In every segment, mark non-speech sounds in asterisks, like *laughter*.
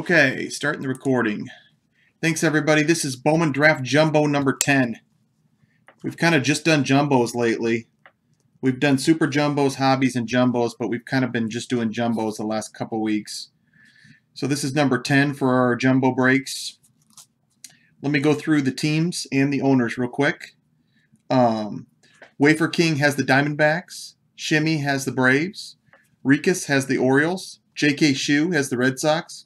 Okay, starting the recording. Thanks everybody. This is Bowman Draft Jumbo number 10. We've kind of just done jumbos lately. We've done super jumbos, hobbies, and jumbos, but we've kind of been just doing jumbos the last couple weeks. So this is number 10 for our jumbo breaks. Let me go through the teams and the owners real quick. Um, Wafer King has the Diamondbacks. Shimmy has the Braves. Rikus has the Orioles. J.K. Shu has the Red Sox.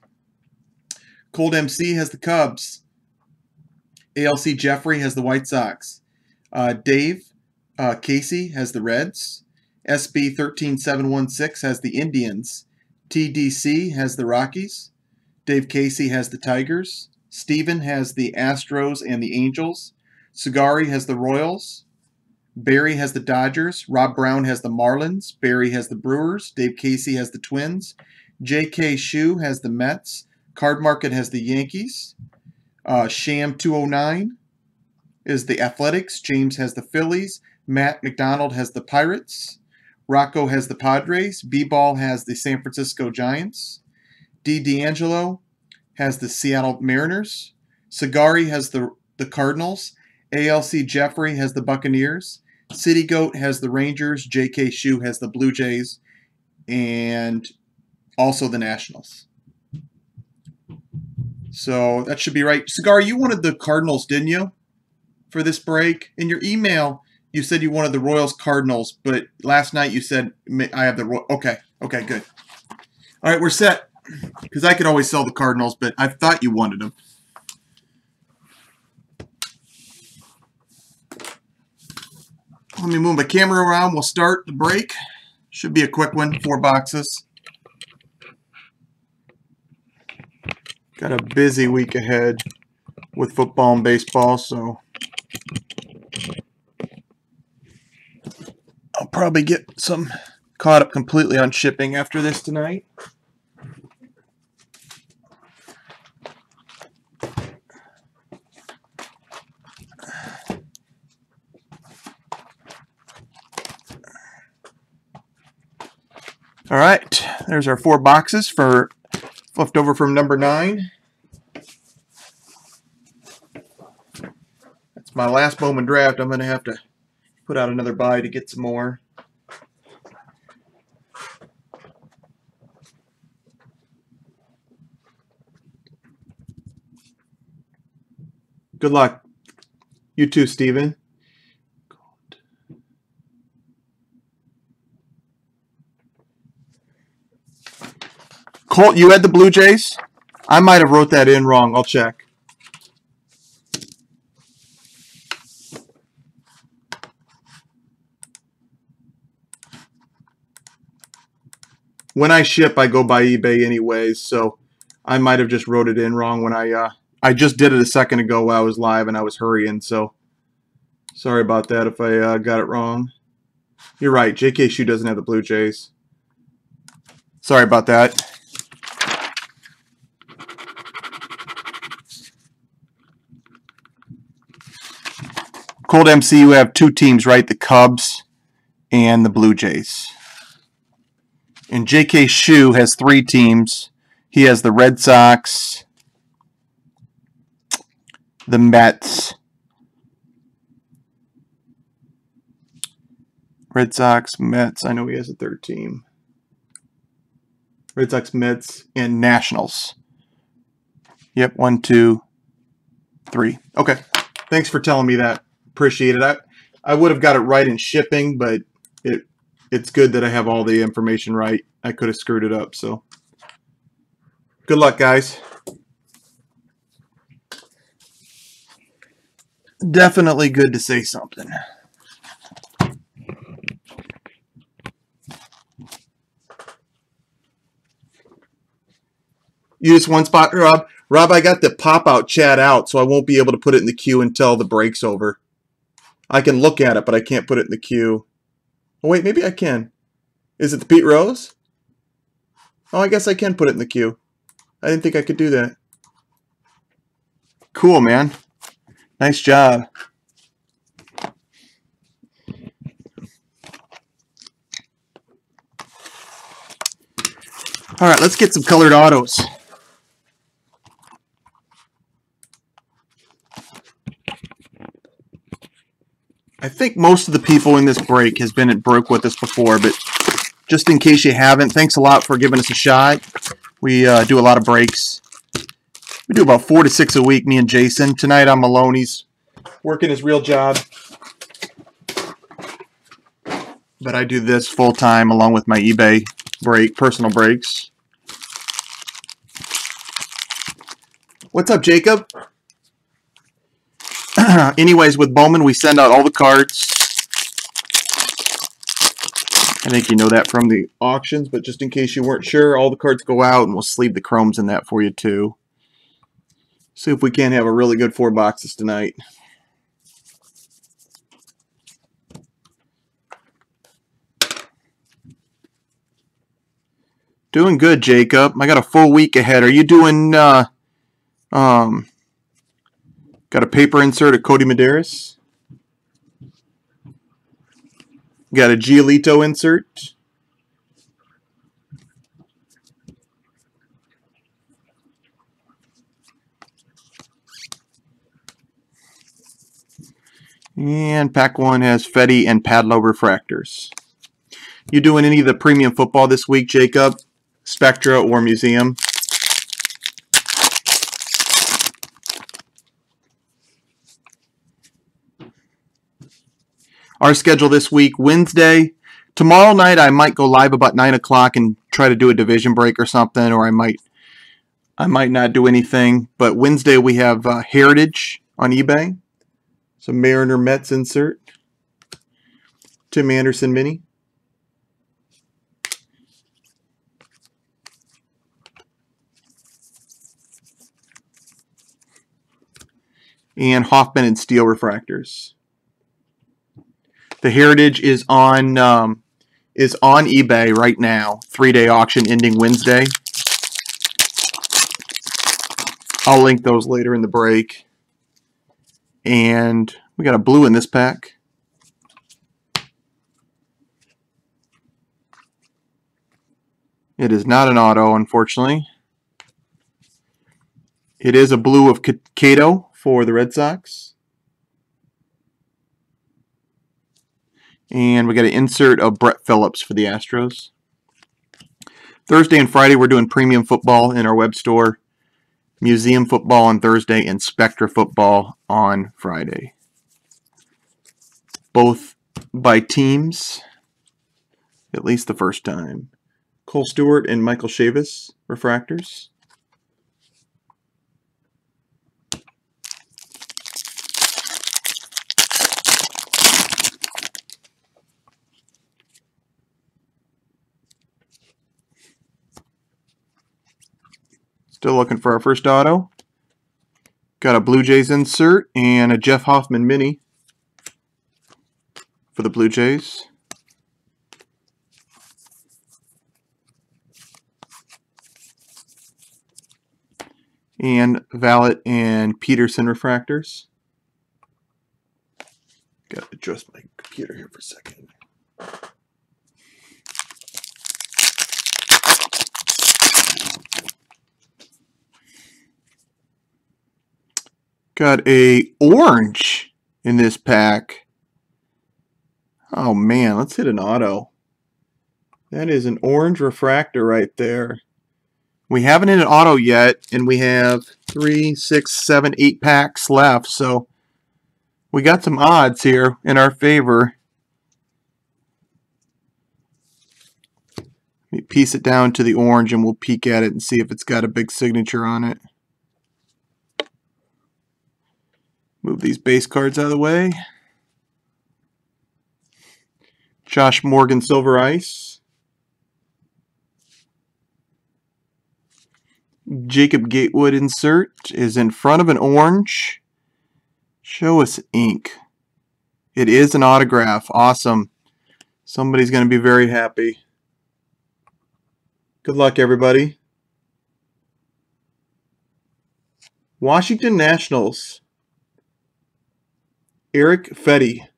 Cold MC has the Cubs. ALC Jeffrey has the White Sox. Uh, Dave uh, Casey has the Reds. SB 13716 has the Indians. TDC has the Rockies. Dave Casey has the Tigers. Steven has the Astros and the Angels. Sagari has the Royals. Barry has the Dodgers. Rob Brown has the Marlins. Barry has the Brewers. Dave Casey has the Twins. J.K. Shu has the Mets. Card Market has the Yankees. Uh, Sham 209 is the Athletics. James has the Phillies. Matt McDonald has the Pirates. Rocco has the Padres. B-Ball has the San Francisco Giants. D. D'Angelo has the Seattle Mariners. Sagari has the, the Cardinals. ALC Jeffrey has the Buccaneers. City Goat has the Rangers. J.K. Shu has the Blue Jays. And also the Nationals. So that should be right. Cigar, you wanted the Cardinals, didn't you? For this break? In your email, you said you wanted the Royals Cardinals, but last night you said I have the Okay, okay, good. All right, we're set. Because I could always sell the Cardinals, but I thought you wanted them. Let me move my camera around. We'll start the break. Should be a quick one, four boxes. Got a busy week ahead with football and baseball, so I'll probably get some caught up completely on shipping after this tonight. All right, there's our four boxes for left over from number nine. My last Bowman draft. I'm going to have to put out another buy to get some more. Good luck. You too, Steven. Colt, you had the Blue Jays? I might have wrote that in wrong. I'll check. When I ship, I go by eBay anyways, so I might have just wrote it in wrong when I uh, I just did it a second ago while I was live and I was hurrying, so sorry about that if I uh, got it wrong. You're right, J.K. Shu doesn't have the Blue Jays. Sorry about that. Cold MC, you have two teams, right? The Cubs and the Blue Jays. And J.K. Shu has three teams. He has the Red Sox, the Mets, Red Sox, Mets. I know he has a third team. Red Sox, Mets, and Nationals. Yep, one, two, three. Okay. Thanks for telling me that appreciate it. I, I would have got it right in shipping, but it's good that I have all the information right. I could have screwed it up, so good luck, guys. Definitely good to say something. Just one spot, Rob. Rob, I got the pop-out chat out, so I won't be able to put it in the queue until the break's over. I can look at it, but I can't put it in the queue. Oh, wait, maybe I can. Is it the Pete Rose? Oh, I guess I can put it in the queue. I didn't think I could do that. Cool, man. Nice job. All right, let's get some colored autos. I think most of the people in this break has been at broke with us before, but just in case you haven't, thanks a lot for giving us a shot. We uh, do a lot of breaks. We do about four to six a week, me and Jason. Tonight I'm Maloney's working his real job. But I do this full time along with my eBay break, personal breaks. What's up, Jacob? *clears throat* Anyways, with Bowman, we send out all the cards. I think you know that from the auctions, but just in case you weren't sure, all the cards go out, and we'll sleeve the chromes in that for you, too. See if we can't have a really good four boxes tonight. Doing good, Jacob. I got a full week ahead. Are you doing, uh, um, got a paper insert of Kodi Medeiros? Got a Giolito insert. And pack one has Fedde and Padlo refractors. You doing any of the premium football this week, Jacob? Spectra or Museum? Our schedule this week, Wednesday. Tomorrow night I might go live about 9 o'clock and try to do a division break or something, or I might I might not do anything. But Wednesday we have uh, Heritage on eBay. Some Mariner Mets insert. Tim Anderson mini. And Hoffman and Steel refractors. The Heritage is on um, is on eBay right now. Three day auction ending Wednesday. I'll link those later in the break. And we got a blue in this pack. It is not an auto, unfortunately. It is a blue of Cato for the Red Sox. And we got an insert of Brett Phillips for the Astros. Thursday and Friday, we're doing premium football in our web store. Museum football on Thursday and Spectra football on Friday. Both by teams, at least the first time. Kohl Stewart and Michael Chavis refractors. Still looking for our first auto. Got a Blue Jays insert and a Jeff Hoffman mini for the Blue Jays. And Vallot and Peterson refractors. Got to adjust my computer here for a second. Got a orange in this pack. Oh man, let's hit an auto. That is an orange refractor right there. We haven't hit an auto yet, and we have three, six, seven, eight packs left, so we got some odds here in our favor. Let me piece it down to the orange and we'll peek at it and see if it's got a big signature on it. Move these base cards out of the way. Josh Morgan Silver Ice. Jacob Gatewood insert is in front of an orange. Show us ink. It is an autograph. Awesome. Somebody's going to be very happy. Good luck, everybody. Washington Nationals. Erick Fedde,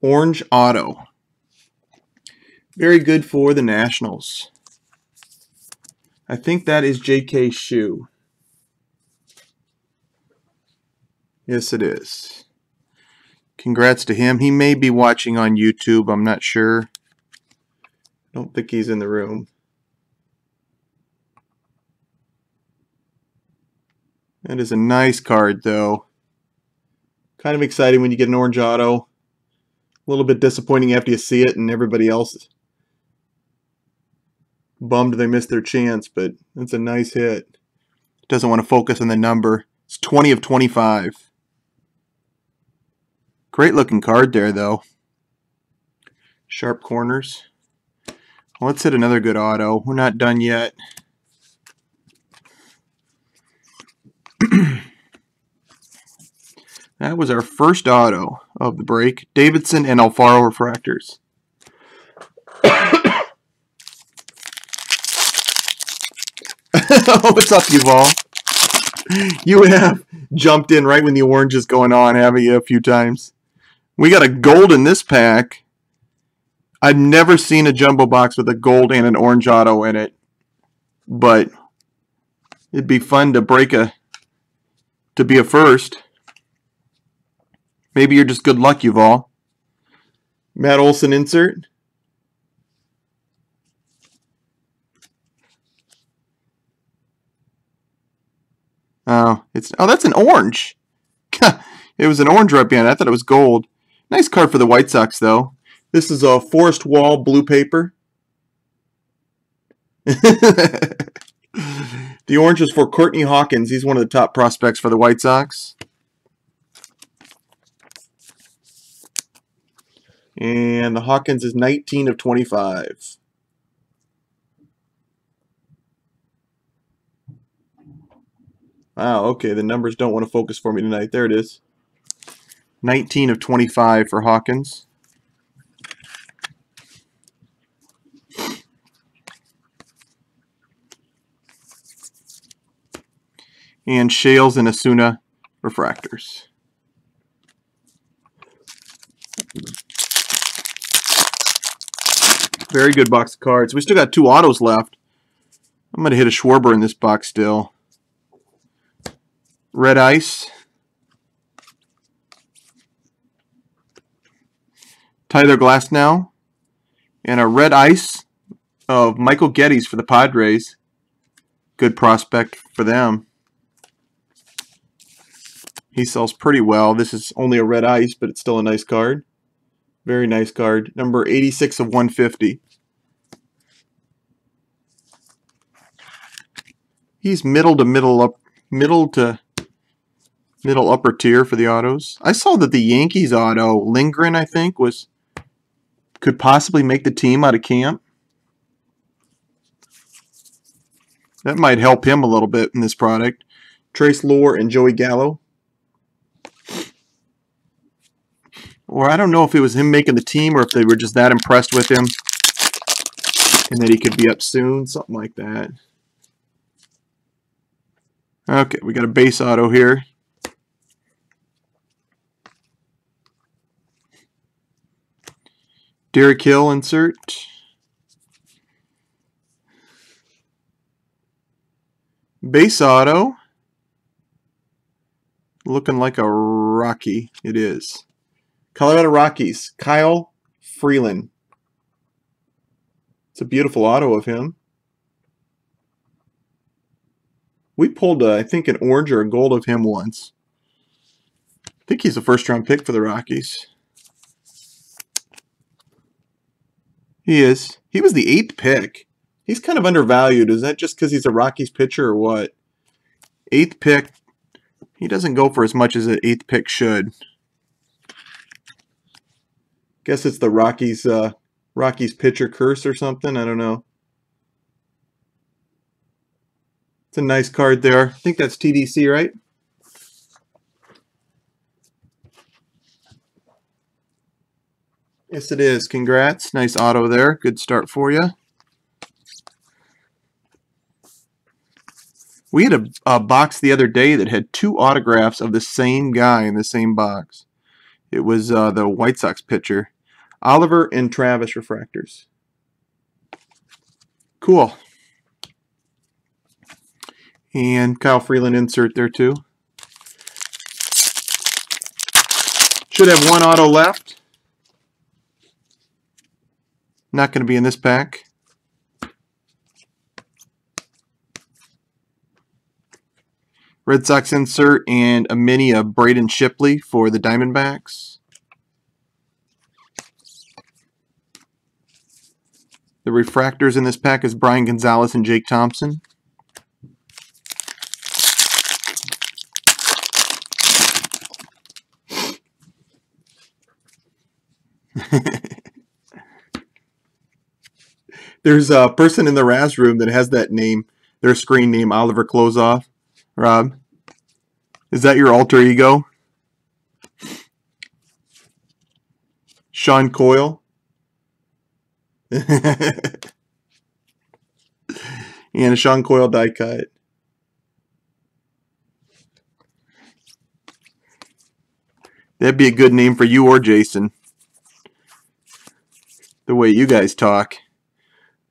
Orange Auto. Very good for the Nationals. I think that is J.K. Shu. Yes, it is. Congrats to him. He may be watching on YouTube. I'm not sure. Don't think he's in the room. That is a nice card, though. Kind of exciting when you get an orange auto. A little bit disappointing after you see it and everybody else bummed they missed their chance, but it's a nice hit. Doesn't want to focus on the number. It's 20 of 25. Great looking card there, though. Sharp corners. Well, let's hit another good auto. We're not done yet. *clears throat* that was our first auto of the break. Davidson and Alfaro refractors. *laughs* What's up, Yuval? You have jumped in right when the orange is going on, haven't you, a few times? We got a gold in this pack. I've never seen a jumbo box with a gold and an orange auto in it. But it'd be fun to break a to be a first. Maybe you're just good luck, Yuval. Matt Olson insert. Oh, it's oh that's an orange. *laughs* it was an orange right behind. I thought it was gold. Nice card for the White Sox though. This is a Forrest Wall blue paper. *laughs* the orange is for Courtney Hawkins. He's one of the top prospects for the White Sox. And the Hawkins is 19 of 25. Wow, okay, the numbers don't want to focus for me tonight. There it is. 19 of 25 for Hawkins. And Shales and Asuna refractors. Very good box of cards. We still got two autos left. I'm going to hit a Schwarber in this box still. Red Ice. Tyler Glasnow. And a Red Ice of Michael Gettys for the Padres. Good prospect for them. He sells pretty well. This is only a red ice, but it's still a nice card. Very nice card. Number 86 of 150. He's middle to middle up middle to middle upper tier for the autos. I saw that the Yankees auto, Lindgren, I think, was could possibly make the team out of camp. That might help him a little bit in this product. Trace Lore and Joey Gallo. Or I don't know if it was him making the team or if they were just that impressed with him and that he could be up soon, something like that. Okay, we got a base auto here. Derek Hill insert. Base auto. Looking like a Rocky. It is. Colorado Rockies. Kyle Freeland. It's a beautiful auto of him. We pulled, uh, I think, an orange or a gold of him once. I think he's a first-round pick for the Rockies. He is. He was the eighth pick. He's kind of undervalued. Is that just because he's a Rockies pitcher or what? Eighth pick. He doesn't go for as much as an eighth pick should. Guess it's the Rockies uh, Rockies pitcher curse or something. I don't know. It's a nice card there. I think that's TDC, right? Yes, it is. Congrats. Nice auto there. Good start for you. We had a, a, box the other day that had two autographs of the same guy in the same box. It was uh, the White Sox pitcher. Oliver and Travis refractors. Cool. And Kyle Freeland insert there too. Should have one auto left. Not going to be in this pack. Red Sox insert and a mini of Braden Shipley for the Diamondbacks. The refractors in this pack is Brian Gonzalez and Jake Thompson. *laughs* There's a person in the Raz room that has that name, their screen name, Oliver Closeoff. Rob, is that your alter ego? Sean Coyle? *laughs* and a Sean Coyle die cut. That'd be a good name for you or Jason. The way you guys talk.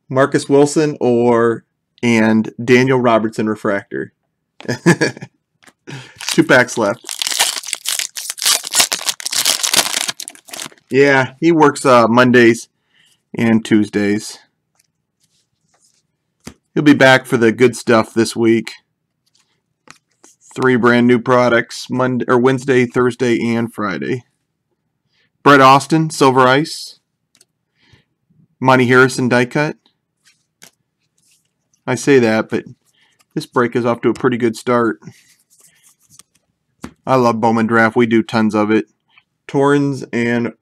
Marcus Wilson or and Daniel Robertson refractor. *laughs* Two packs left. Yeah, he works uh, Mondays and Tuesdays. He'll be back for the good stuff this week. Three brand new products Monday or Wednesday, Thursday, and Friday. Brett Austin, Silver Ice. Monte Harrison die cut. I say that, but this break is off to a pretty good start. I love Bowman Draft. We do tons of it. Torrens and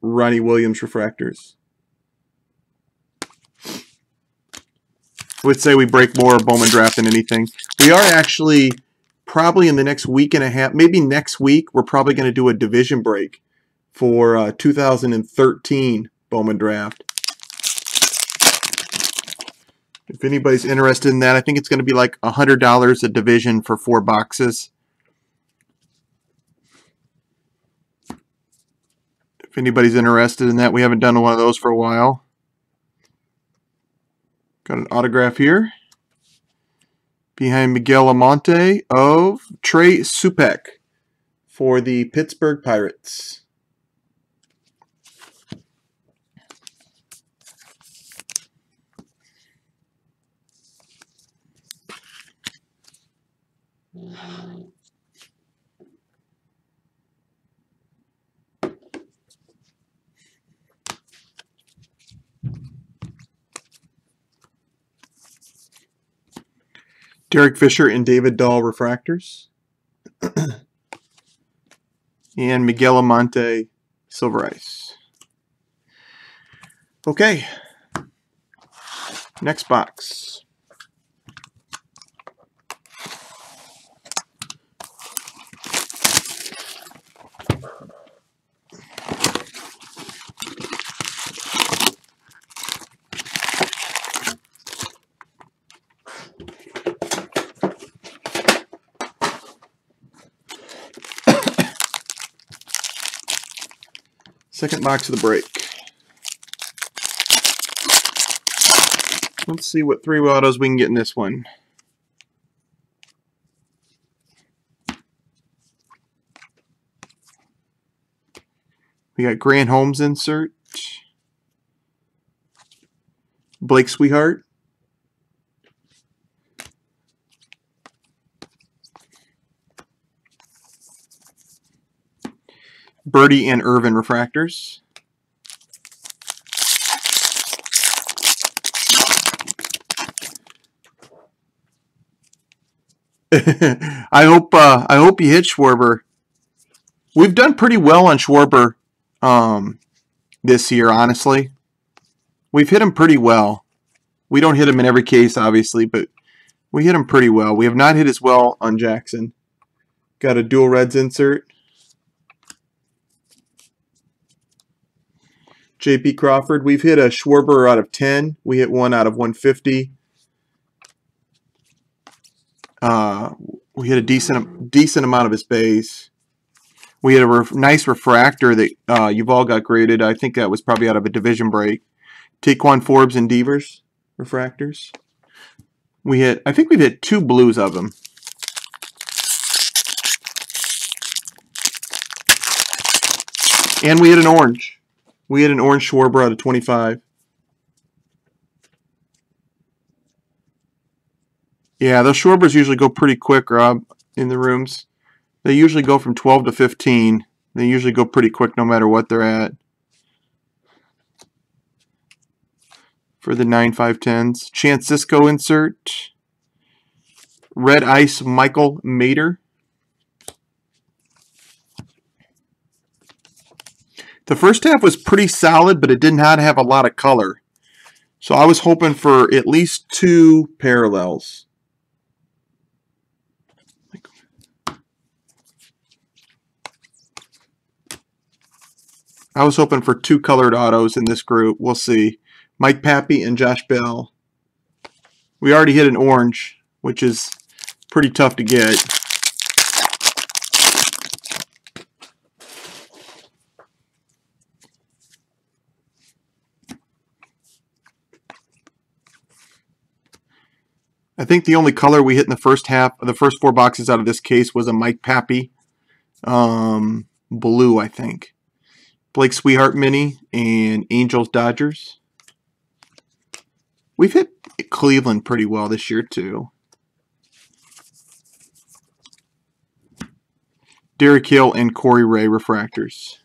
Ronnie Williams refractors. Would say we break more Bowman Draft than anything. We are actually probably in the next week and a half, maybe next week, we're probably going to do a division break for uh, 2013 Bowman Draft. If anybody's interested in that, I think it's going to be like $100 a division for four boxes. If anybody's interested in that, we haven't done one of those for a while. Got an autograph here. Behind Miguel Almonte of Trey Supak for the Pittsburgh Pirates. Derek Fisher and David Dahl refractors. *clears throat* and Miguel Almonte Silver Ice. Okay. Next box. Second box of the break. Let's see what three autos we can get in this one. We got Grant Holmes insert. Blake Swihart. Burdi and Irvin refractors. *laughs* I hope uh, I hope you hit Schwarber. We've done pretty well on Schwarber um, this year, honestly. We've hit him pretty well. We don't hit him in every case, obviously, but we hit him pretty well. We have not hit as well on Jackson. Got a dual reds insert. JP Crawford. We've hit a Schwarber out of 10. We hit one out of 150. Uh, we hit a decent decent amount of his base. We had a ref nice refractor that uh, you've all got graded. I think that was probably out of a division break. Ti'Quan Forbes and Devers refractors. We hit, I think we've hit two blues of them. And we hit an orange. We had an orange Schwarber out of 25. Yeah, those Schwarbers usually go pretty quick, Rob, in the rooms. They usually go from 12 to 15. They usually go pretty quick no matter what they're at. For the 9.510s. Chance Sisco insert. Red Ice Michael Mader. The first half was pretty solid, but it did not have a lot of color. So I was hoping for at least two parallels. I was hoping for two colored autos in this group. We'll see. Mike Papi and Josh Bell. We already hit an orange, which is pretty tough to get. I think the only color we hit in the first half, the first four boxes out of this case was a Mike Papi um, blue, I think. Blake Swihart Mini, and Angels Dodgers. We've hit Cleveland pretty well this year, too. Derek Hill and Corey Ray refractors.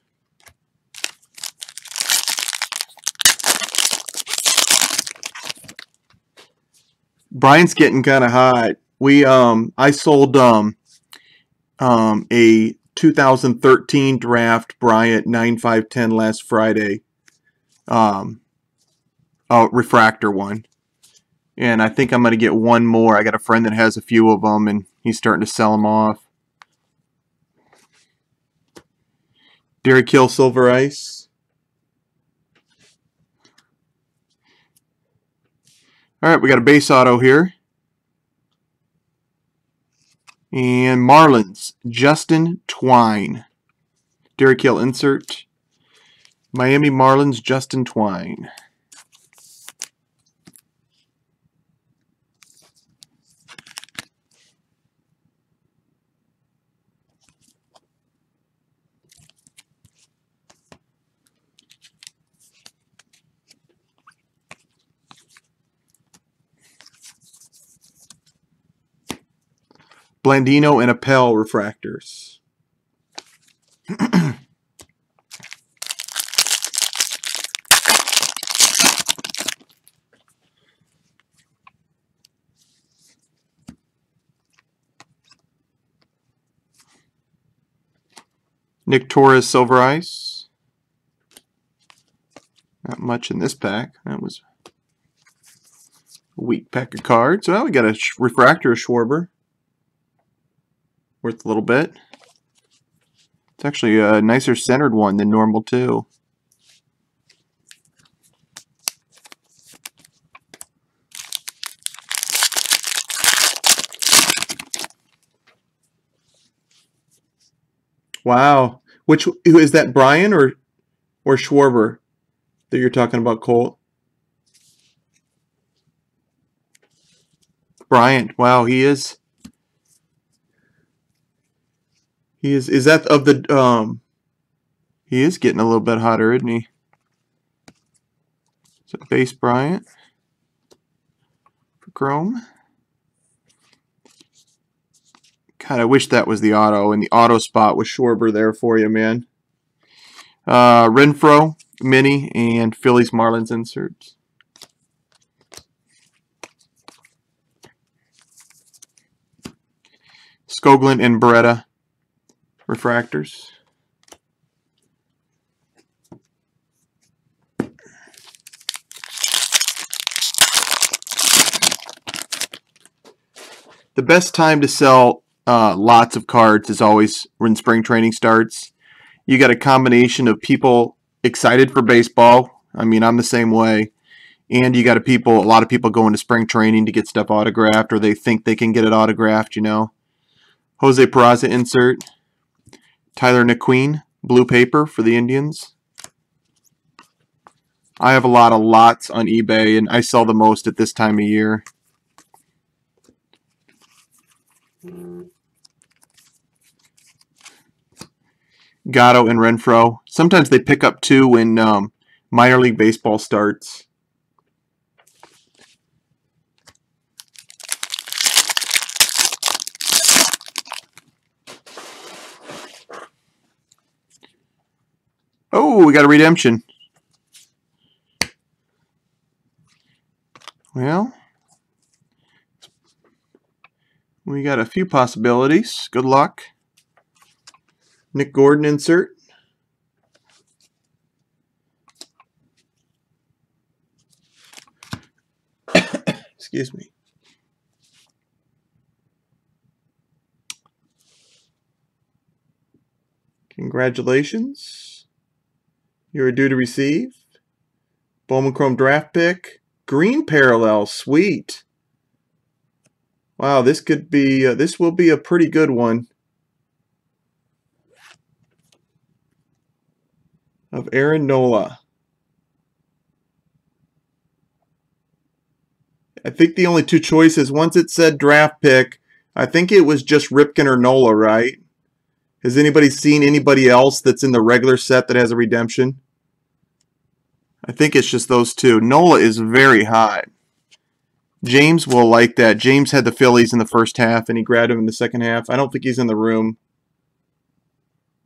Bryant's getting kind of hot. We um I sold um um a 2013 draft Bryant 9510 last Friday. Um, oh, refractor one. And I think I'm going to get one more. I got a friend that has a few of them, and he's starting to sell them off. Derek Hill Silver Ice. All right, we got a base auto here. And Marlins, Justin Twine. Derek Hill insert. Miami Marlins, Justin Twine. Blandino and Appel refractors. Nick Torres Silver Ice. Not much in this pack. That was a weak pack of cards. Well, we got a refractor of Schwarber worth a little bit. It's actually a nicer centered one than normal too. Wow. Which who is that Bryant or or Schwarber that you're talking about, Colt? Bryant. Wow, he is He is is that of the um he is getting a little bit hotter, isn't he? Is it base Bryant for Chrome? God, I wish that was the auto, and the auto spot was Schwarber there for you, man. Uh, Renfroe, Mini, and Phillies Marlins inserts. Skoglund and Beretta refractors. The best time to sell uh, lots of cards is always when spring training starts. You got a combination of people excited for baseball. I mean, I'm the same way. And you got a people, a lot of people going to spring training to get stuff autographed, or they think they can get it autographed. You know, Jose Peraza insert. Tyler Naquin, blue paper for the Indians. I have a lot of lots on eBay, and I sell the most at this time of year. Gatto and Renfroe. Sometimes they pick up two when um, minor league baseball starts. Oh, we got a redemption. Well, we got a few possibilities. Good luck. Nick Gordon insert. *coughs* Excuse me. Congratulations. You're due to receive. Bowman Chrome draft pick. Green parallel. Sweet. Wow, this could be, uh, this will be a pretty good one. Of Aaron Nola. I think the only two choices, once it said draft pick, I think it was just Ripken or Nola, right? Has anybody seen anybody else that's in the regular set that has a redemption? I think it's just those two. Nola is very high. James will like that. James had the Phillies in the first half, and he grabbed him in the second half. I don't think he's in the room.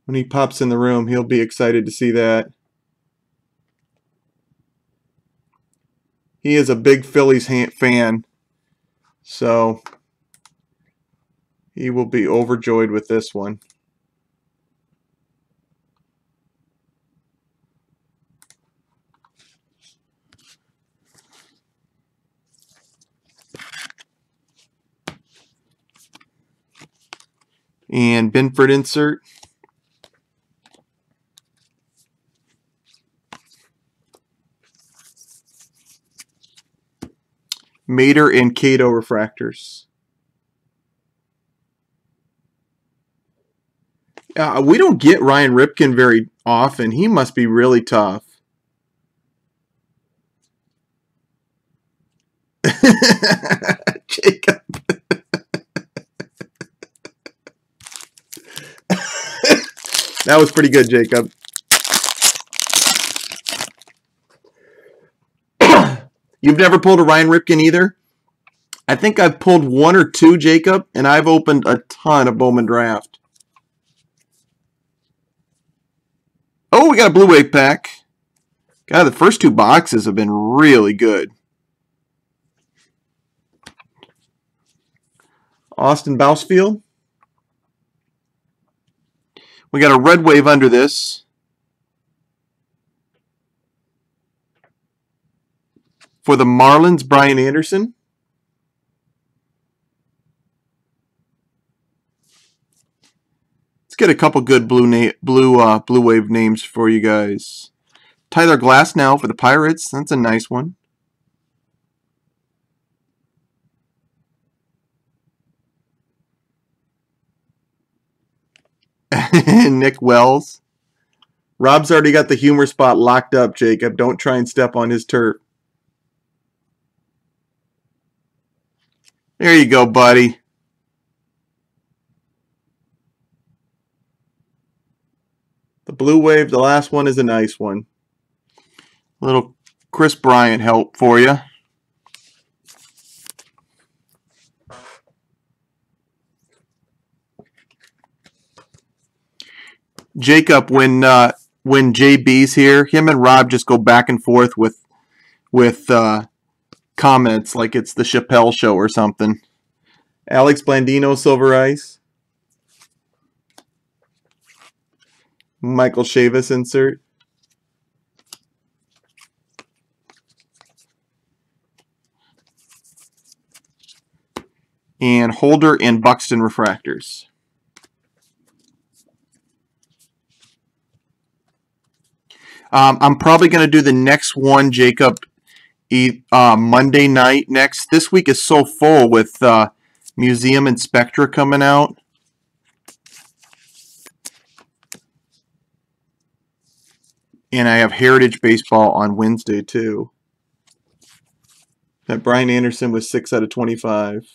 When he pops in the room, he'll be excited to see that. He is a big Phillies fan, so he will be overjoyed with this one. And Benford insert. Mader and Cato refractors. Uh, we don't get Ryan Ripken very often. He must be really tough. *laughs* Jacob. That was pretty good, Jacob. *coughs* You've never pulled a Ryan Ripken either? I think I've pulled one or two, Jacob, and I've opened a ton of Bowman Draft. Oh, we got a Blue Wave pack. God, the first two boxes have been really good. Austin Bousfield. We got a red wave under this. For the Marlins, Brian Anderson. Let's get a couple good blue blue uh, blue wave names for you guys. Tyler Glasnow for the Pirates. That's a nice one. *laughs* Nick Wells. Rob's already got the humor spot locked up, Jacob. Don't try and step on his turf. There you go, buddy. The blue wave, the last one is a nice one. A little Kris Bryant help for you. Jacob, when uh, when JB's here, him and Rob just go back and forth with with uh, comments like it's the Chappelle show or something. Alex Blandino, Silver Ice. Michael Chavis insert. And Holder and Buxton refractors. Um, I'm probably going to do the next one, Jacob, uh, Monday night next. This week is so full with uh, Museum and Spectra coming out. And I have Heritage Baseball on Wednesday, too. That Brian Anderson was 6 out of 25.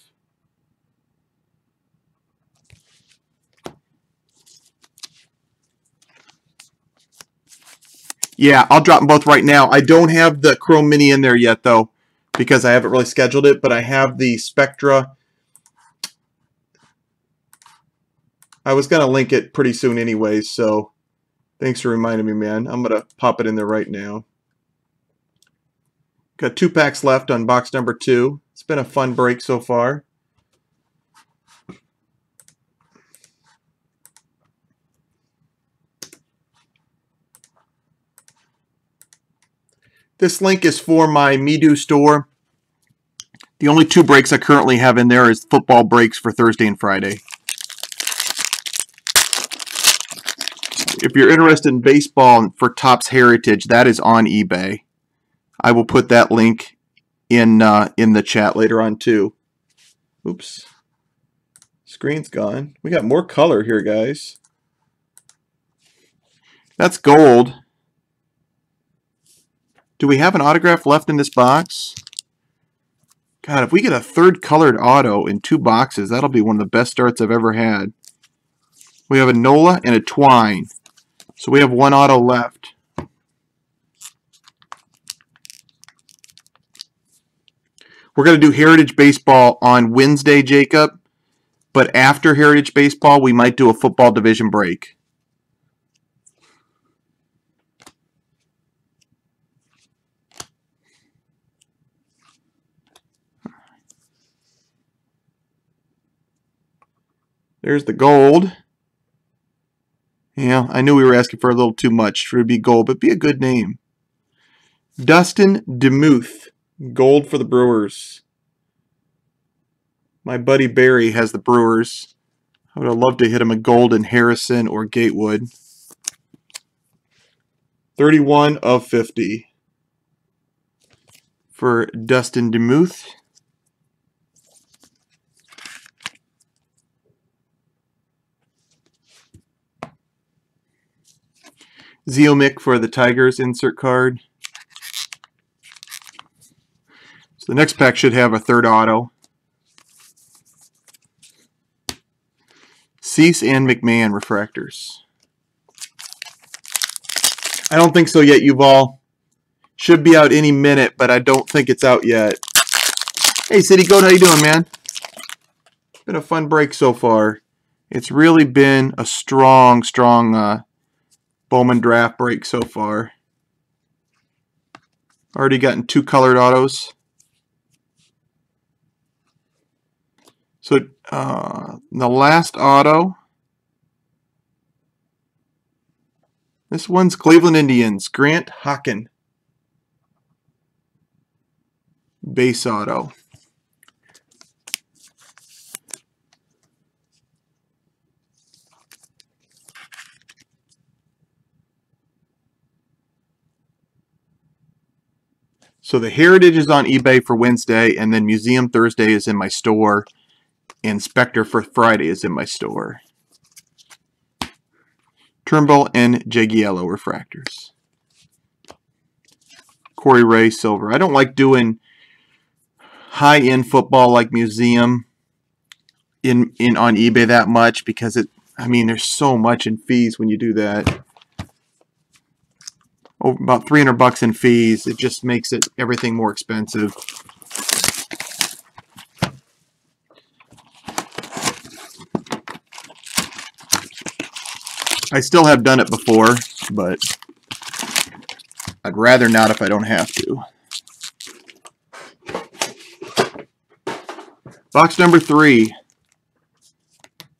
Yeah, I'll drop them both right now. I don't have the Chrome Mini in there yet, though, because I haven't really scheduled it, but I have the Spectra. I was going to link it pretty soon anyway, so thanks for reminding me, man. I'm going to pop it in there right now. Got two packs left on box number two. It's been a fun break so far. This link is for my MeDo store. The only two breaks I currently have in there is football breaks for Thursday and Friday. If you're interested in baseball for Topps Heritage, that is on eBay. I will put that link in uh, in the chat later on too. Oops. Screen's gone. We got more color here, guys. That's gold. Do we have an autograph left in this box? God, if we get a third colored auto in two boxes, that'll be one of the best starts I've ever had. We have a Nola and a Twine. So we have one auto left. We're going to do Heritage Baseball on Wednesday, Jacob. But after Heritage Baseball, we might do a football division break. There's the gold. Yeah, I knew we were asking for a little too much for it to be gold, but be a good name. Dustin DeMuth, gold for the Brewers. My buddy Barry has the Brewers. I would have loved to hit him a gold in Harrison or Gatewood. 31 of 50 for Dustin DeMuth. Zeomic for the Tigers insert card. So the next pack should have a third auto. Cease and McMahon refractors. I don't think so yet, Yuval. Should be out any minute, but I don't think it's out yet. Hey, City Goat, how you doing, man? Been a fun break so far. It's really been a strong, strong uh, Bowman draft break so far. Already gotten two colored autos. So uh, the last auto. This one's Cleveland Indians. Grant Hockin. Base auto. So the Heritage is on eBay for Wednesday, and then Museum Thursday is in my store, and Spectra for Friday is in my store. Turnbull and Jagiello refractors. Corey Ray Silver. I don't like doing high-end football like Museum in in on eBay that much because it I mean there's so much in fees when you do that Oh, about 300 bucks in fees. It just makes it everything more expensive. I still have done it before, but I'd rather not if I don't have to. Box number three.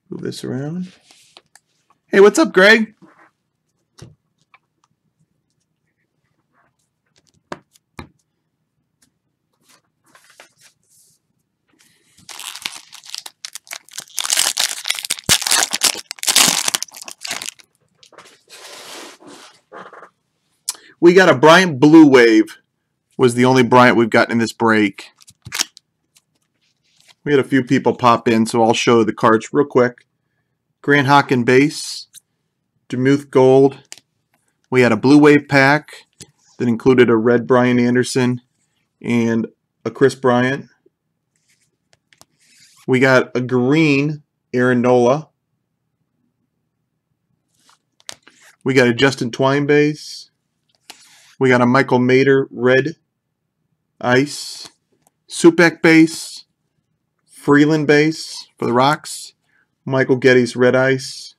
Move this around. Hey, what's up, Greg? We got a Bryant Blue Wave. Was the only Bryant we've gotten in this break. We had a few people pop in, so I'll show the cards real quick. Grant Hockin base, Demuth Gold. We had a Blue Wave pack that included a red Brian Anderson and a Kris Bryant. We got a green Aaron Nola. We got a Justin Twine base. We got a Michael Mader red ice, Supak base, Freeland base for the Rocks, Michael Gettys red ice,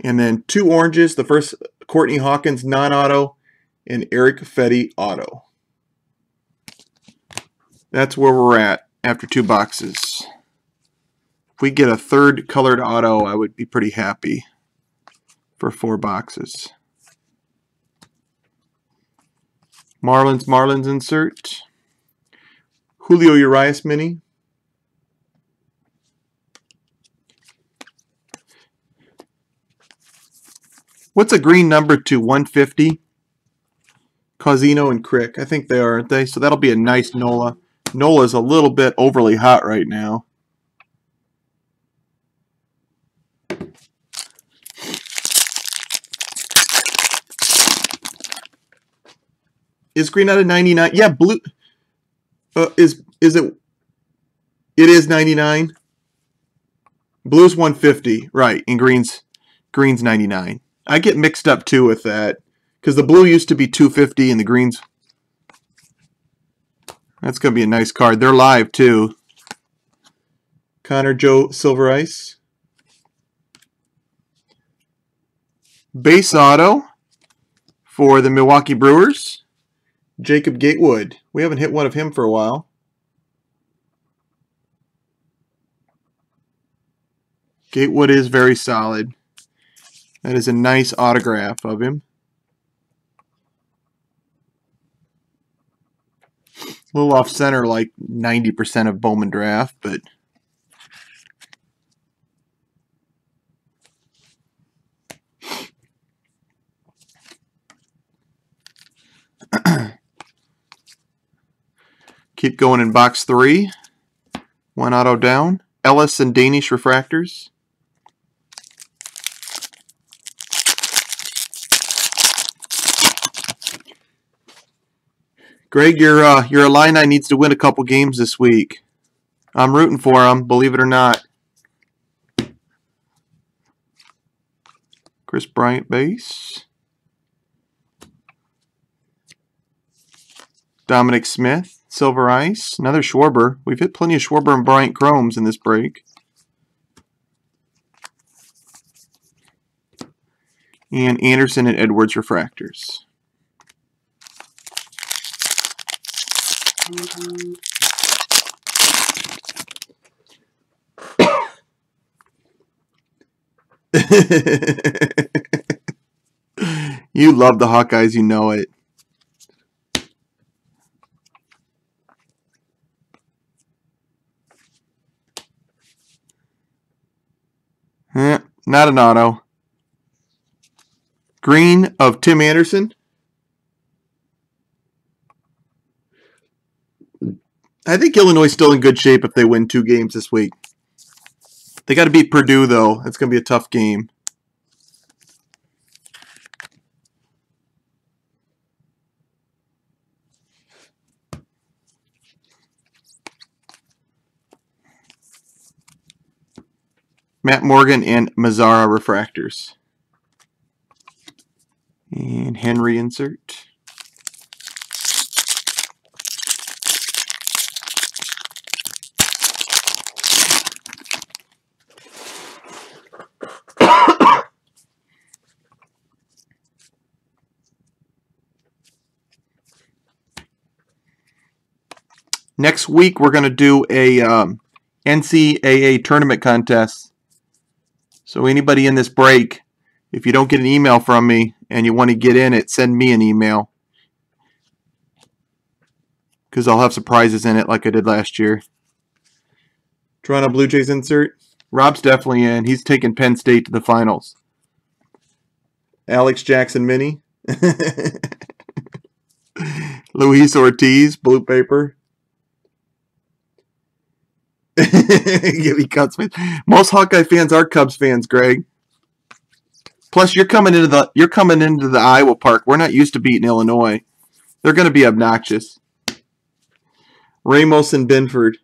and then two oranges. The first Courtney Hawkins non-auto and Eric Fedde auto. That's where we're at after two boxes. If we get a third colored auto, I would be pretty happy for four boxes. Marlins Marlins insert. Julio Urias mini. What's a green number to 150? Cosino and Crick. I think they are, aren't they? So that'll be a nice Nola. Nola's a little bit overly hot right now. Is green out of 99? Yeah, blue. Uh, is is it? It is 99. Blue's 150, right? And green's green's 99. I get mixed up too with that because the blue used to be 250 and the greens. That's gonna be a nice card. They're live too. Connor Joe Silver Ice. Base auto for the Milwaukee Brewers. Jacob Gatewood. We haven't hit one of him for a while. Gatewood is very solid. That is a nice autograph of him. A little off center like 90% of Bowman draft, but Keep going in box three. One auto down. Ellis and Danish refractors. Greg, your uh, your Illini needs to win a couple games this week. I'm rooting for them, believe it or not. Kris Bryant base. Dominic Smith. Silver Ice, another Schwarber. We've hit plenty of Schwarber and Bryant Chromes in this break. And Anderson and Edwards Refractors. *laughs* you love the Hawkeyes, you know it. Not an auto. Green of Tim Anderson. I think Illinois is still in good shape if they win two games this week. They got to beat Purdue, though. It's going to be a tough game. Matt Morgan and Mazara refractors. And Henry insert. Next week, we're going to do a um, NCAA tournament contest. So anybody in this break, if you don't get an email from me and you want to get in it, send me an email. Because I'll have surprises in it like I did last year. Toronto Blue Jays insert. Rob's definitely in. He's taking Penn State to the finals. Alex Jackson mini. *laughs* Luis Ortiz, blue paper. *laughs* Me Cubs fans. Most Hawkeye fans are Cubs fans, Greg. Plus, you're coming into the you're coming into the Iowa Park. We're not used to beating Illinois. They're going to be obnoxious. Ramos and Binford.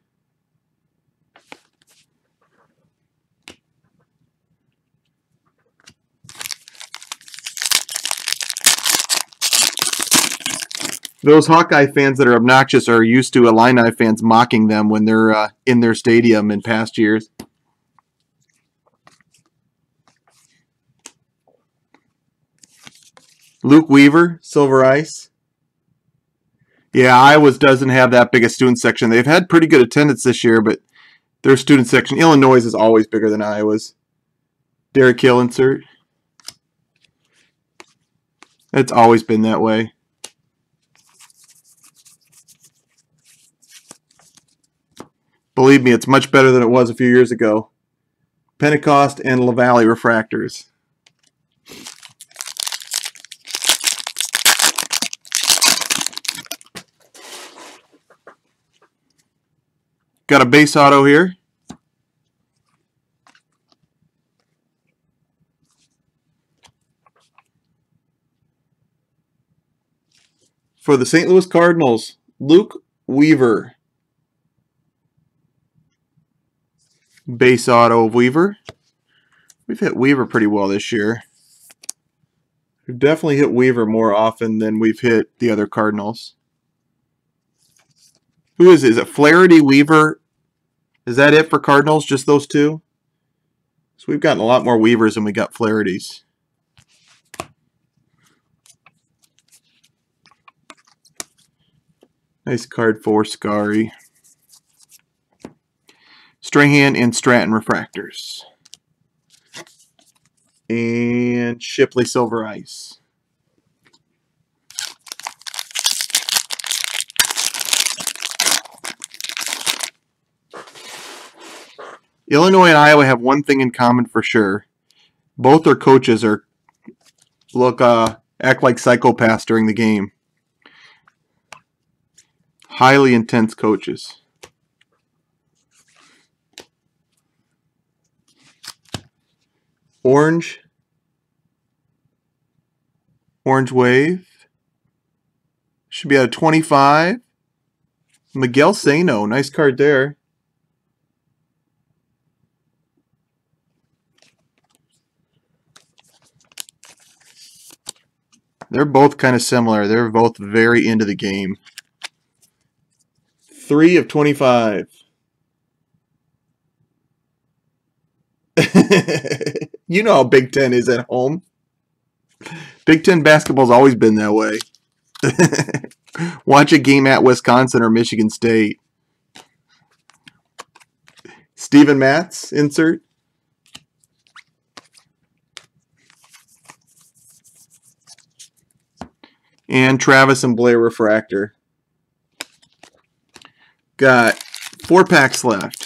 Those Hawkeye fans that are obnoxious are used to Illini fans mocking them when they're uh, in their stadium in past years. Luke Weaver, Silver Ice. Yeah, Iowa's doesn't have that big a student section. They've had pretty good attendance this year, but their student section, Illinois is always bigger than Iowa's. Derek Hill insert. It's always been that way. Believe me, it's much better than it was a few years ago. Pentecost and LaValle refractors. Got a base auto here. For the St. Louis Cardinals, Luke Weaver. Base auto of Weaver. We've hit Weaver pretty well this year. We've definitely hit Weaver more often than we've hit the other Cardinals. Who is it? Is it Flaherty, Weaver? Is that it for Cardinals? Just those two? So we've gotten a lot more Weavers than we got Flaherty's. Nice card for Scary. Strahan and Stratton refractors. And Shipley Silver Ice. Illinois and Iowa have one thing in common for sure. Both their coaches are look uh, act like psychopaths during the game. Highly intense coaches. Orange. Orange Wave. Should be at a 25. Miguel Sano. Nice card there. They're both kind of similar. They're both very into the game. 3 of 25. *laughs* you know how Big Ten is at home. Big Ten basketball's always been that way. *laughs* Watch a game at Wisconsin or Michigan State. Steven Matz, insert. And Travis and Blair Refractor. Got four packs left.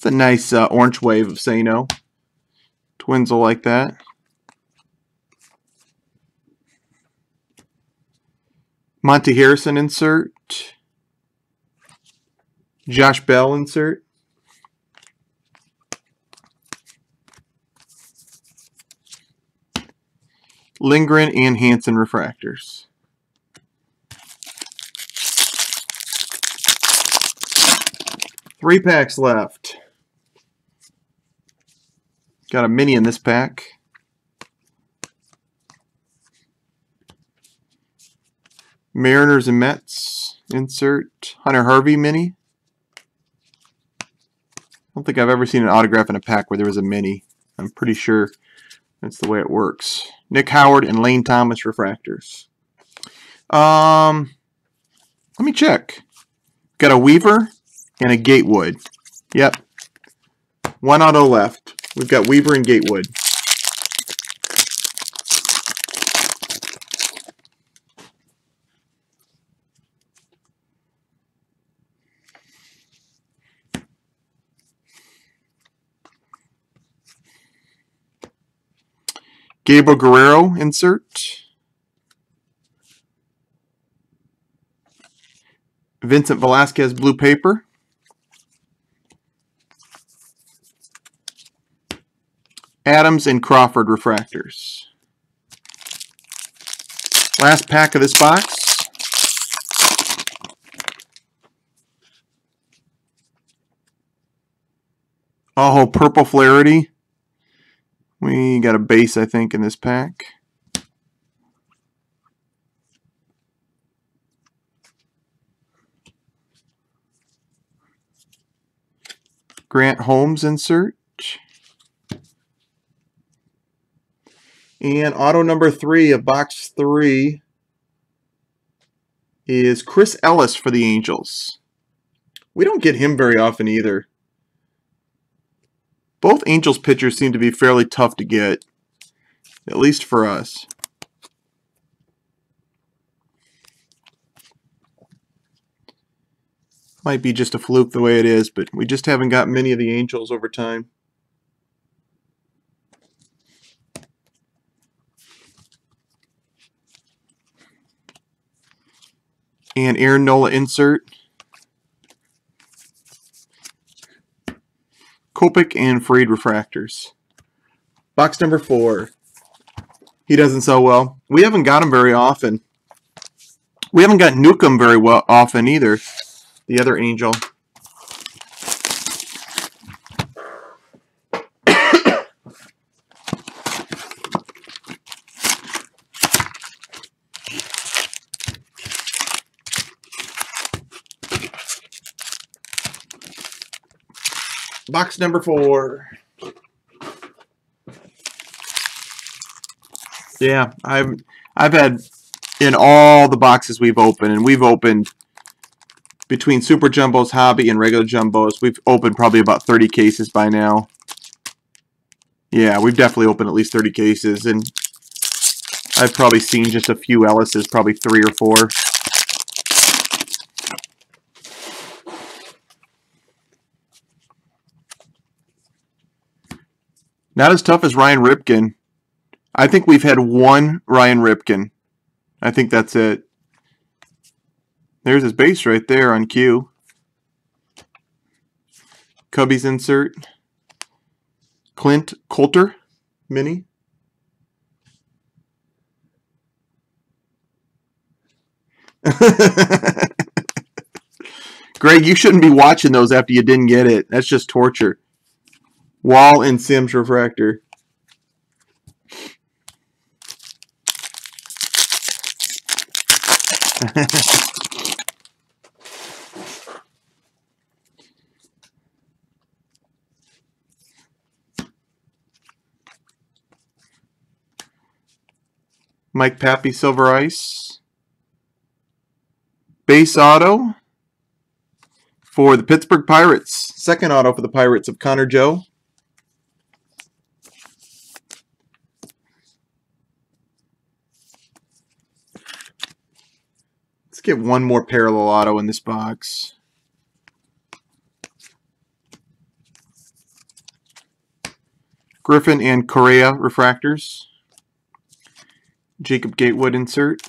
It's a nice uh, orange wave of Sano. Twins will like that. Monte Harrison insert. Josh Bell insert. Lindgren and Hansen refractors. Three packs left. Got a mini in this pack. Mariners and Mets. Insert Hunter Harvey mini. I don't think I've ever seen an autograph in a pack where there was a mini. I'm pretty sure that's the way it works. Nick Howard and Lane Thomas refractors. Um, let me check. Got a Weaver and a Gatewood. Yep. One auto left. We've got Weaver and Gatewood. Gabriel Guerrero insert. Vincent Velasquez blue paper. Adams and Crawford refractors. Last pack of this box. Oh, Purple Flaherty. We got a base, I think, in this pack. Grant Holmes insert. And auto number three of box three is Chris Ellis for the Angels. We don't get him very often either. Both Angels pitchers seem to be fairly tough to get, at least for us. Might be just a fluke the way it is, but we just haven't got many of the Angels over time. And Aaron Nola insert. Kopech and Fried refractors. Box number four. He doesn't sell well. We haven't got him very often. We haven't got Newcomb very well often either. The other angel. Box number four. Yeah, I've I've had in all the boxes we've opened, and we've opened between Super Jumbos, Hobby, and regular Jumbos, we've opened probably about 30 cases by now. Yeah, we've definitely opened at least 30 cases, and I've probably seen just a few Ellis's, probably three or four. Not as tough as Ryan Ripken. I think we've had one Ryan Ripken. I think that's it. There's his base right there on cue. Cubbies insert. Clint Coulter mini. *laughs* Greg, you shouldn't be watching those after you didn't get it. That's just torture. Wall and Sims refractor. *laughs* Mike Papi Silver Ice. Base auto for the Pittsburgh Pirates. Second auto for the Pirates of Connor Joe. Let's get one more parallel auto in this box. Griffin and Correa refractors. Jacob Gatewood insert.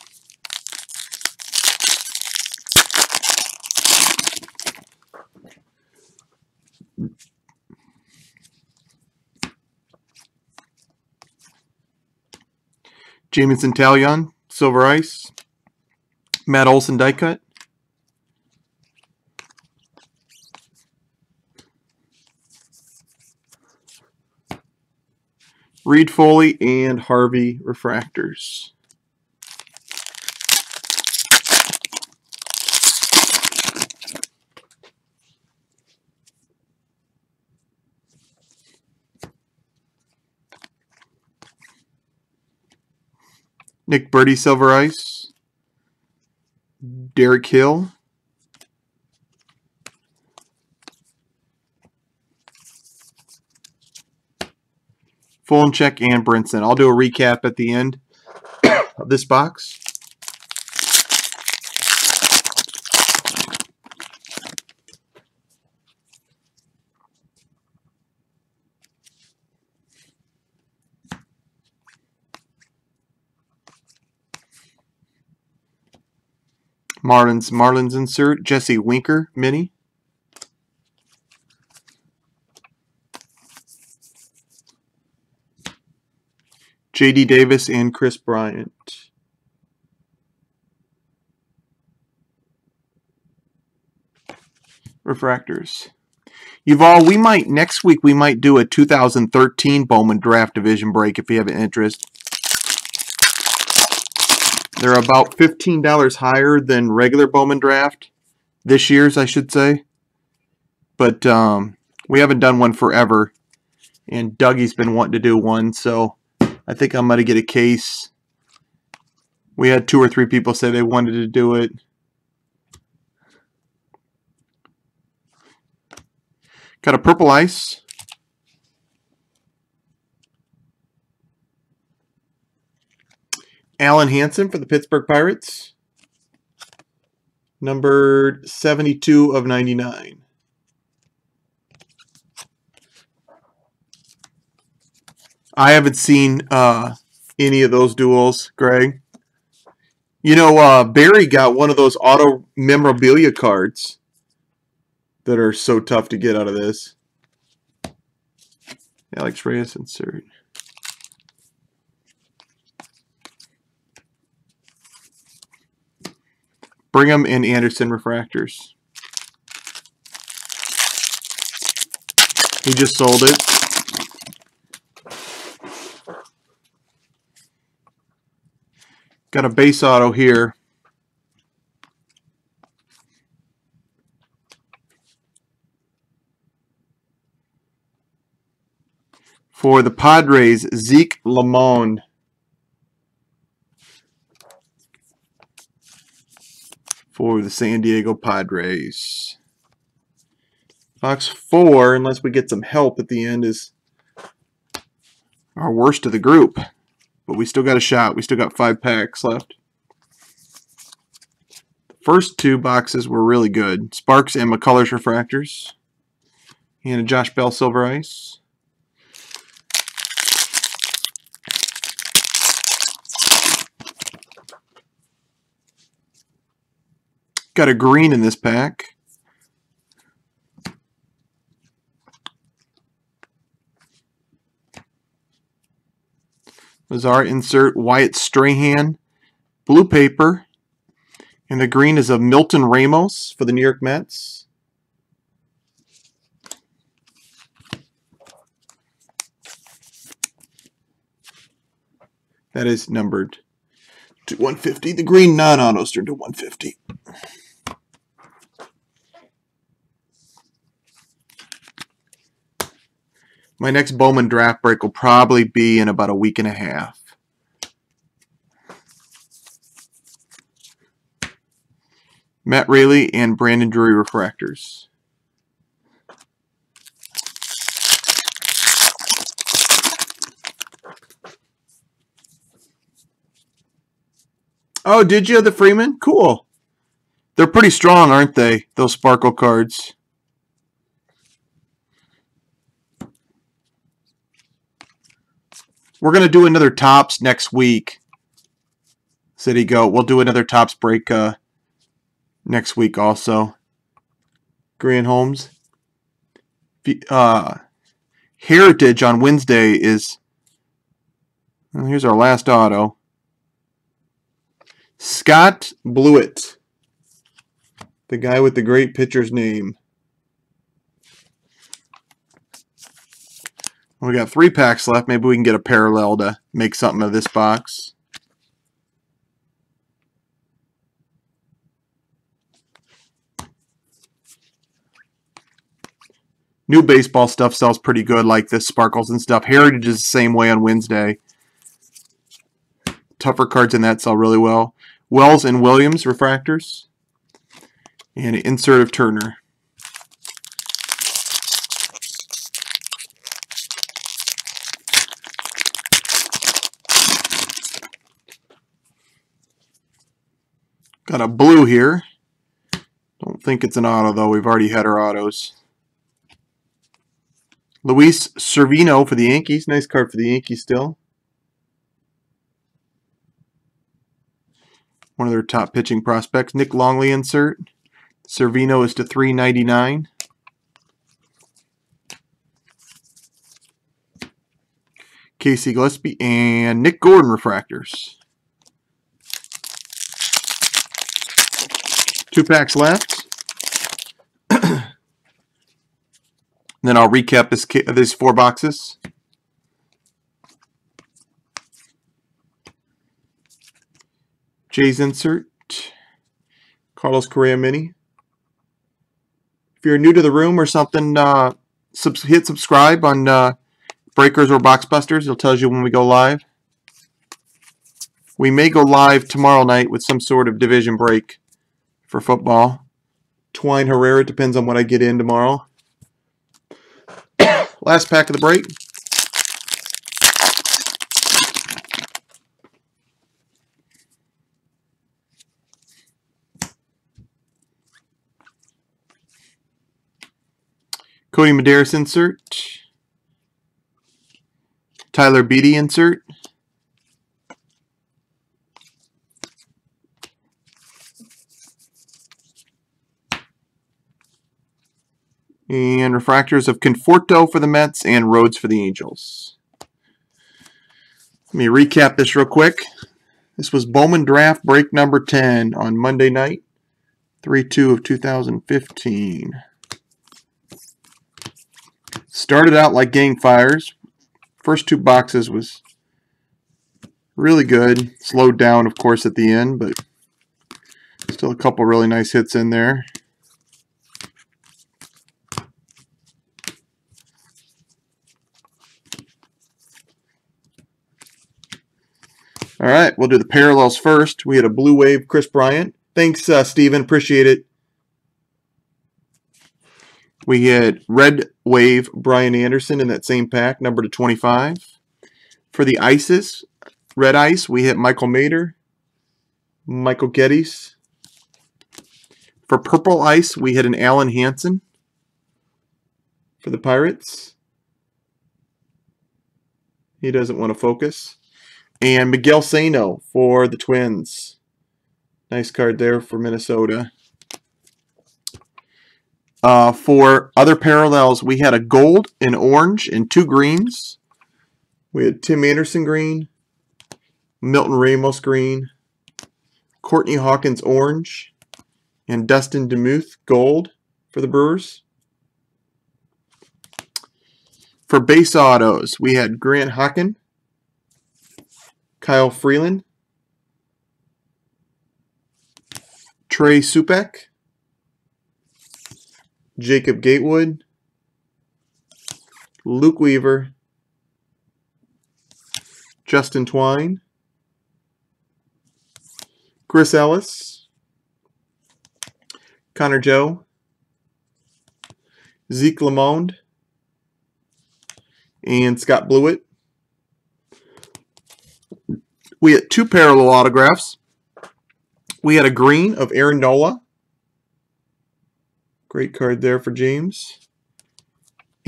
Jameson Taillon, Silver Ice. Matt Olson die cut. Reed Foley and Harvey refractors. Nick Burdi Silver Ice. Derek Hill. check and Brinson. I'll do a recap at the end of this box. Marlins Marlins insert Jesse Winker mini. J.D. Davis and Kris Bryant. Refractors. Yuval, we might next week we might do a 2013 Bowman Draft Division break if you have an interest. They're about $15 higher than regular Bowman Draft. This year's, I should say. But um, we haven't done one forever. And Dougie's been wanting to do one, so I think I'm going to get a case. We had two or three people say they wanted to do it. Got a purple ice. Alen Hanson for the Pittsburgh Pirates. Numbered 72 of 99. I haven't seen uh, any of those duels, Greg. You know, uh, Barry got one of those auto memorabilia cards that are so tough to get out of this. Alex Reyes insert. Brigham and Anderson refractors. He just sold it. Got a base auto here. For the Padres, Zech Lemond. For the San Diego Padres. Box four, unless we get some help at the end, is our worst of the group. But we still got a shot. We still got five packs left. The first two boxes were really good. Sparks and McCullers Refractors. And a Josh Bell Silver Ice. Got a green in this pack. was insert Wyatt Strahan blue paper. And the green is of Milton Ramos for the New York Mets. That is numbered to 150. The green non-autos turned to 150. My next Bowman draft break will probably be in about a week and a half. Matt Rayleigh and Brandon Drury refractors. Oh, did you? Have the Freeman? Cool. They're pretty strong, aren't they? Those sparkle cards. We're going to do another Topps next week. City Go. We'll do another Topps break uh, next week also. Grant Holmes. Uh, Heritage on Wednesday is... Well, here's our last auto. Scott Blewett. The guy with the great pitcher's name. We got three packs left. Maybe we can get a parallel to make something of this box. New baseball stuff sells pretty good, like this sparkles and stuff. Heritage is the same way on Wednesday. Tougher cards in that sell really well. Wells and Williams refractors. And an insert of Turner. Got a blue here. Don't think it's an auto, though. We've already had our autos. Luis Severino for the Yankees. Nice card for the Yankees still. One of their top pitching prospects. Nick Longley insert. Severino is to 399. Casey Gillespie and Nick Gordon refractors. Two packs left. *clears throat* then I'll recap this these four boxes. Jay's insert, Carlos Correa mini. If you're new to the room or something, uh, sub hit subscribe on uh, Breakers or Boxbusters. It tells you when we go live. We may go live tomorrow night with some sort of division break for football. Twine Herrera depends on what I get in tomorrow. *coughs* Last pack of the break. Kodi Medeiros insert. Tyler Beede insert. And refractors of Conforto for the Mets and Rhodes for the Angels. Let me recap this real quick. This was Bowman Draft break number 10 on Monday night, 3-2 of 2015. Started out like gang fires. First two boxes was really good. Slowed down, of course, at the end, but still a couple really nice hits in there. All right, we'll do the parallels first. We had a blue wave, Kris Bryant. Thanks, uh, Steven. Appreciate it. We had red wave, Brian Anderson in that same pack, number to 25. For the ISIS, red ice, we hit Michael Mader, Michael Gettys. For purple ice, we hit an Alen Hanson. For the Pirates, he doesn't want to focus. And Miguel Sano for the Twins. Nice card there for Minnesota. Uh, for other parallels, we had a gold, an orange, and two greens. We had Tim Anderson green, Milton Ramos green, Courtney Hawkins orange, and Dustin DeMuth gold for the Brewers. For base autos, we had Grant Hockin, Kyle Freeland, Trey Supak, Jacob Gatewood, Luke Weaver, Justin Twine, Chris Ellis, Connor Joe, Zech Lemond, and Scott Blewett. We had two parallel autographs. We had a green of Aaron Nola. Great card there for James.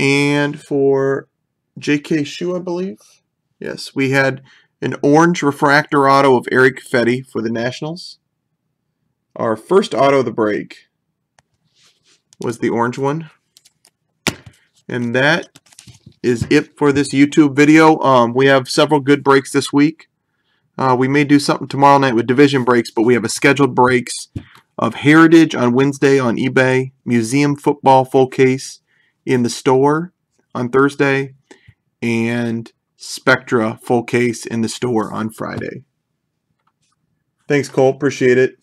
And for J.K. Shu, I believe. Yes, we had an orange refractor auto of Eric Fedde for the Nationals. Our first auto of the break was the orange one. And that is it for this YouTube video. Um, we have several good breaks this week. Uh, we may do something tomorrow night with division breaks, but we have a scheduled breaks of Heritage on Wednesday on eBay, Museum Football full case in the store on Thursday, and Spectra full case in the store on Friday. Thanks, Cole. Appreciate it.